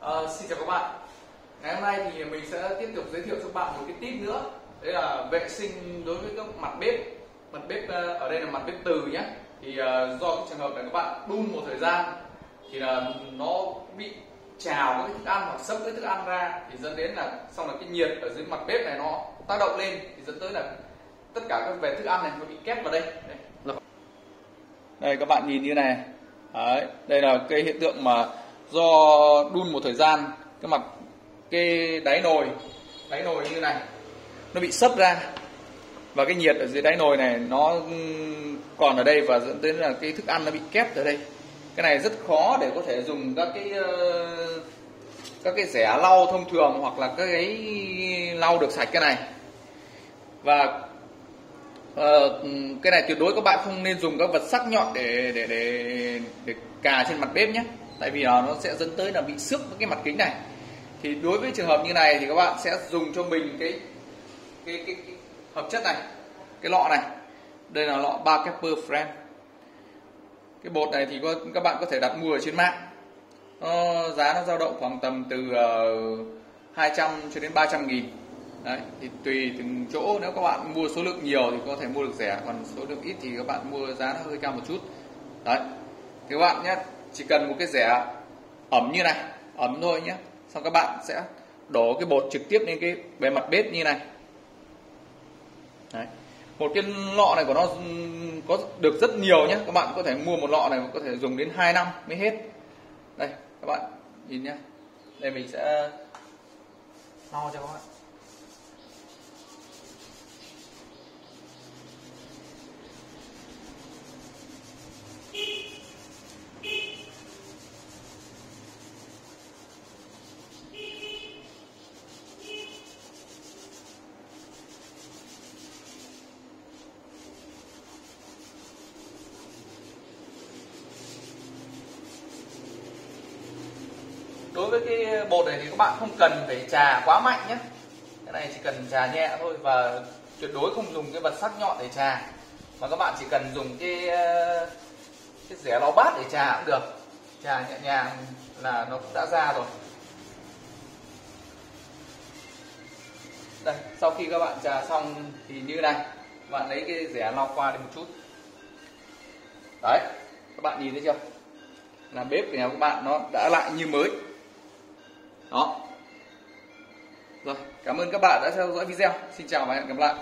Ờ, xin chào các bạn. Ngày hôm nay thì mình sẽ tiếp tục giới thiệu cho các bạn một cái tip nữa. Đấy là vệ sinh đối với các mặt bếp. Mặt bếp ờ, ở đây là mặt bếp từ nhé Thì ờ, do cái trường hợp này các bạn đun một thời gian Thì là nó bị trào các cái thức ăn hoặc sấp cái thức ăn ra Thì dẫn đến là xong là cái nhiệt ở dưới mặt bếp này nó tác động lên Thì dẫn tới là tất cả các về thức ăn này nó bị kép vào đây. Đây, đây các bạn nhìn như này. Đấy, đây là cái hiện tượng mà do đun một thời gian cái mặt cái đáy nồi đáy nồi như này nó bị sấp ra. Và cái nhiệt ở dưới đáy nồi này nó còn ở đây và dẫn đến là cái thức ăn nó bị kép ở đây. Cái này rất khó để có thể dùng các cái các cái rẻ lau thông thường hoặc là các cái lau được sạch cái này. Và uh, cái này tuyệt đối các bạn không nên dùng các vật sắc nhọn để để để để cà trên mặt bếp nhé tại vì à, nó sẽ dẫn tới là bị xước cái mặt kính này. Thì đối với trường hợp như này thì các bạn sẽ dùng cho mình cái cái cái, cái hợp chất này cái lọ này. Đây là lọ ba Kepper Friend cái bột này thì có, các bạn có thể đặt mua ở trên mạng. Nó, giá nó dao động khoảng tầm từ ờ, uh, 200 cho đến 300 nghìn. Đấy, thì tùy từng chỗ. Nếu các bạn mua số lượng nhiều thì có thể mua được rẻ còn số lượng ít thì các bạn mua giá nó hơi cao một chút. Đấy thì các bạn nhé chỉ cần một cái rẻ ẩm như này, ẩm thôi nhé. Xong các bạn sẽ đổ cái bột trực tiếp lên cái bề mặt bếp như này. Đấy. một cái lọ này của nó ừ, có được rất nhiều nhé. Các bạn có thể mua một lọ này, có thể dùng đến 2 năm mới hết. Đây, các bạn nhìn nhé. Đây mình sẽ no cho các bạn. Đối với cái bột này thì các bạn không cần phải trà quá mạnh nhé. Cái này chỉ cần trà nhẹ thôi và tuyệt đối không dùng cái vật sắc nhọn để trà. Mà các bạn chỉ cần dùng cái ờ, cái rẻ lau bát để trà cũng được. Trà nhẹ nhàng là nó cũng đã ra rồi. Đây, sau khi các bạn trà xong thì như này, các bạn lấy cái rẻ lau qua đi một chút. Đấy, các bạn nhìn thấy chưa? Là bếp của nhà các bạn nó đã lại như mới đó. Rồi, cảm ơn các bạn đã theo dõi video. Xin chào và hẹn gặp lại.